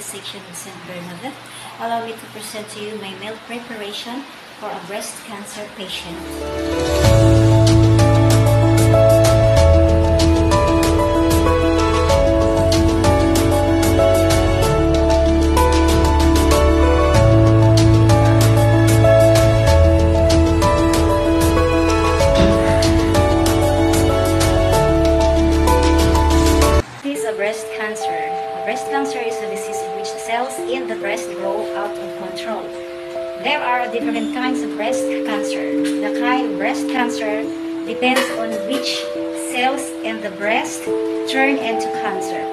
section of St. Bernadette. Allow me to present to you my meal preparation for a breast cancer patient. Different kinds of breast cancer. The kind of breast cancer depends on which cells in the breast turn into cancer.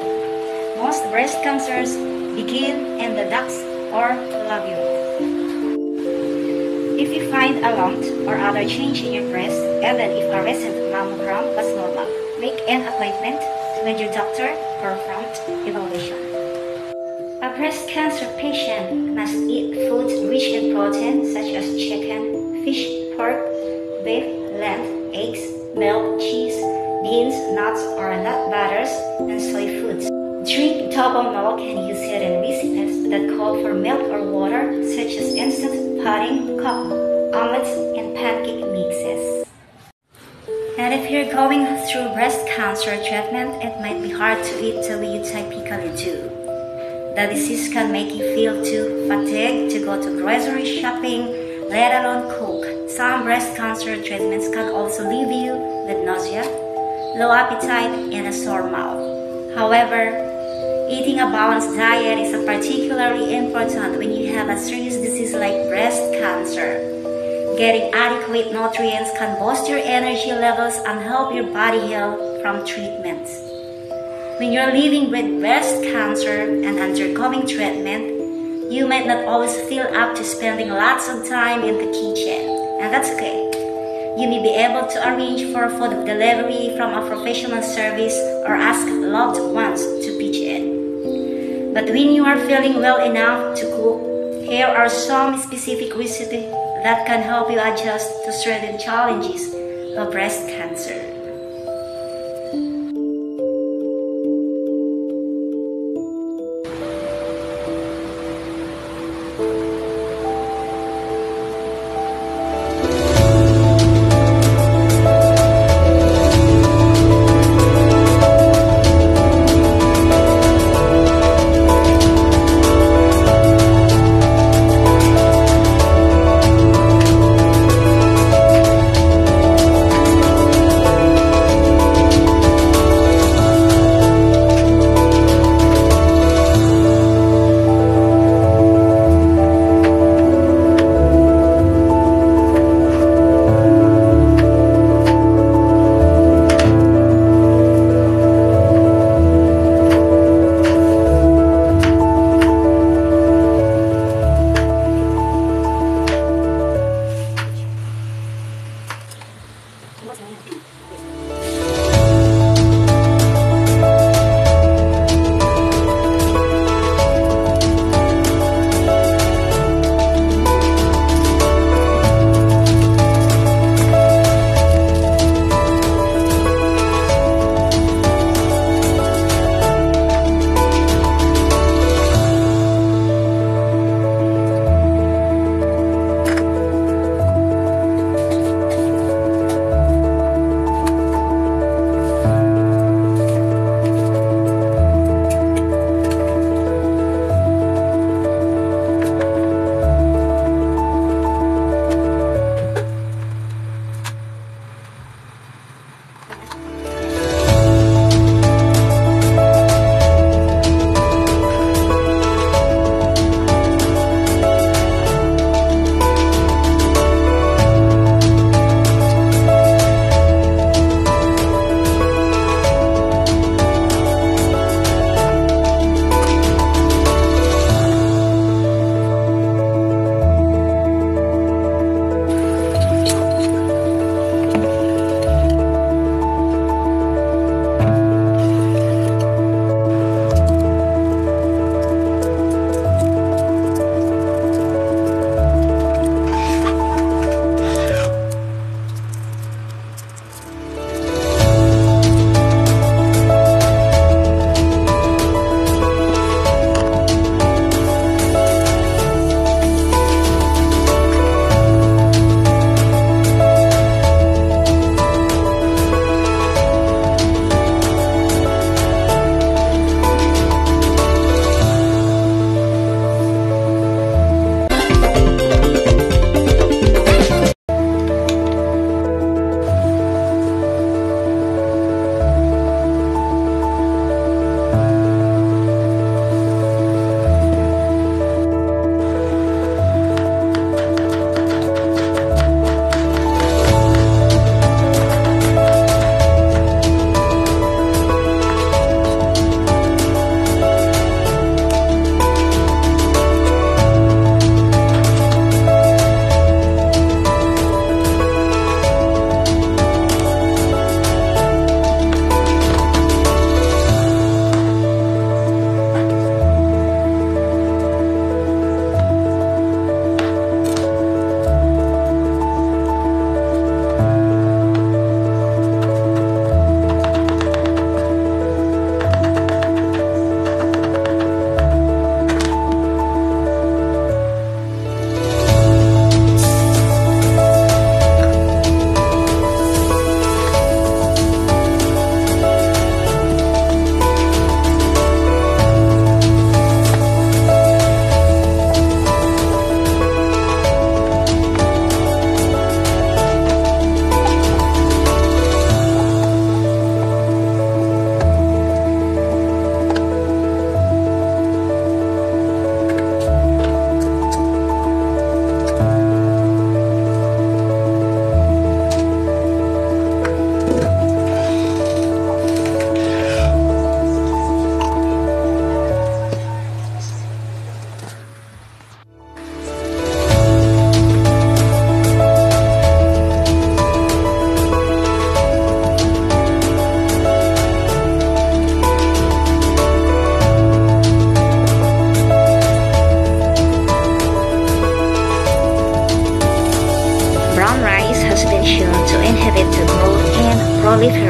Most breast cancers begin in the ducts or lobule. If you find a lump or other change in your breast, and then if a recent mammogram was normal, make an appointment with your doctor for prompt evaluation. A breast cancer patient must eat foods rich in protein such as chicken, fish, pork, beef, lamb, eggs, milk, cheese, beans, nuts or nut butters, and soy foods. Drink double milk and use certain recipes that call for milk or water such as instant pudding, coffee, omelets, and pancake mixes. And if you're going through breast cancer treatment, it might be hard to eat the way you typically do. The disease can make you feel too fatigued to go to grocery shopping, let alone cook. Some breast cancer treatments can also leave you with nausea, low appetite, and a sore mouth. However, eating a balanced diet is particularly important when you have a serious disease like breast cancer. Getting adequate nutrients can boost your energy levels and help your body heal from treatment. When you're living with breast cancer and undergoing treatment, you might not always feel up to spending lots of time in the kitchen, and that's okay. You may be able to arrange for food delivery from a professional service or ask loved ones to pitch in. But when you are feeling well enough to cook, here are some specific recipes that can help you adjust to certain challenges of breast cancer.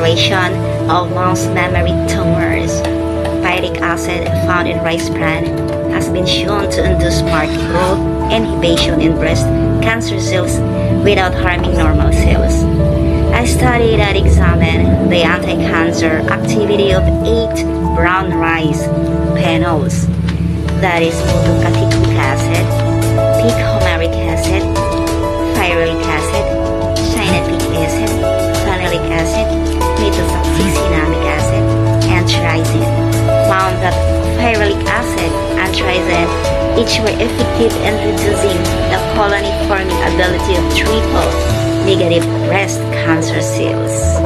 Proliferation of mouse mammary tumors. Phytic acid found in rice bran has been shown to induce marked growth inhibition in breast cancer cells without harming normal cells. A study that examined the anti-cancer activity of eight brown rice phenols, that is beta-catechoic acid, p-coumaric acid, ferulic acid, cyanotic acid, phenolic acid, methoxycinnamic acid, and tricin, found that ferulic acid and tricin each were effective in reducing the colony-forming ability of triple negative breast cancer cells.